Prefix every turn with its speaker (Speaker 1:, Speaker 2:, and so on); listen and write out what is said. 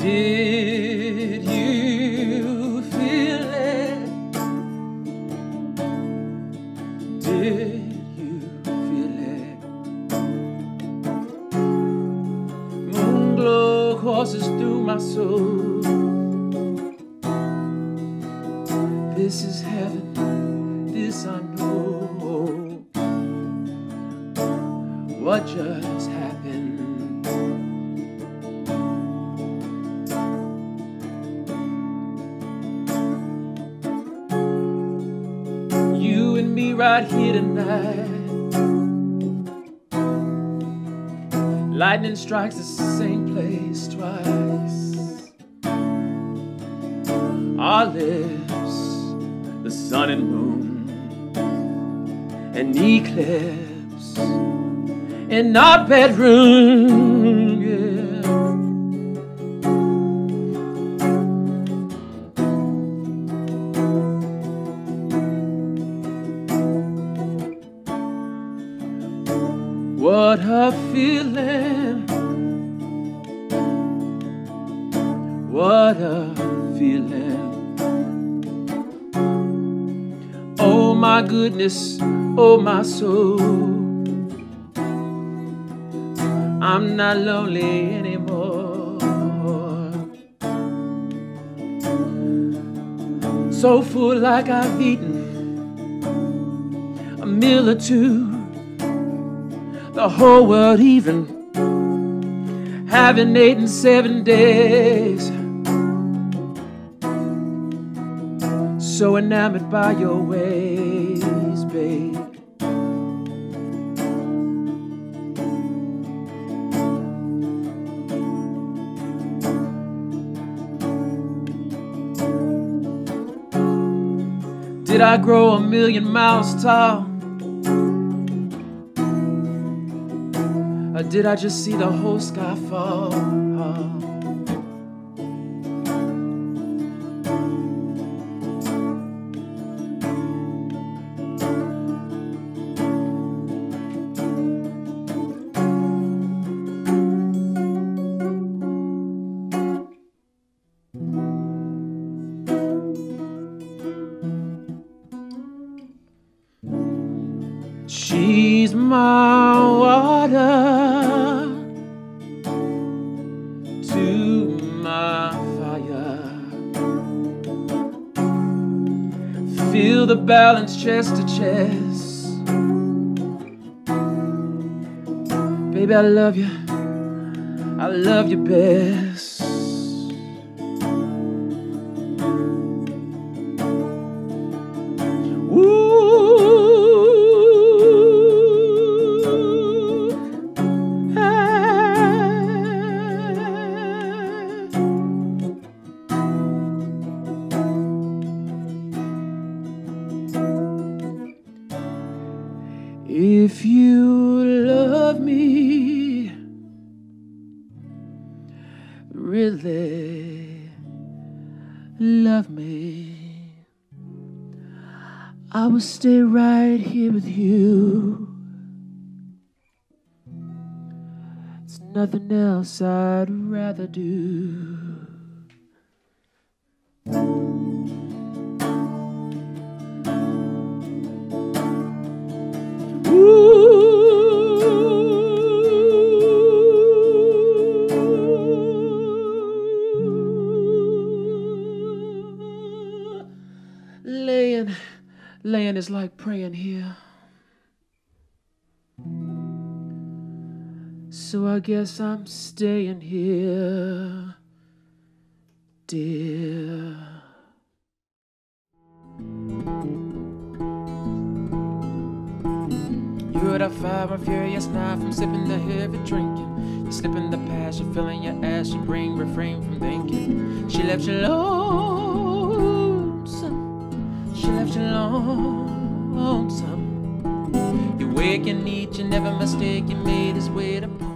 Speaker 1: Did you feel it? Did you feel it? Moon glow courses through my soul. This is heaven, this I know. What just happened? Right here tonight. Lightning strikes the same place twice. Our lips, the sun and moon, an eclipse in our bedroom. What a feeling. What a feeling. Oh my goodness, oh my soul. I'm not lonely anymore. So full like I've eaten a meal or two the whole world even. Having eight and seven days. So enamored by your ways babe. Did i grow a million miles tall Or did I just see the whole sky fall? She's my water Feel the balance chest to chest. Baby, I love you. I love you best. If you love me, really love me, I will stay right here with you. It's nothing else I'd rather do. Laying, laying is like praying here. So I guess I'm staying here, dear. You're the fire and furious now from sipping the heavy drinking. You're slipping the you're filling your ass, you bring refrain from thinking. She left you lonesome. Left You're waking each and every mistake, you made his way to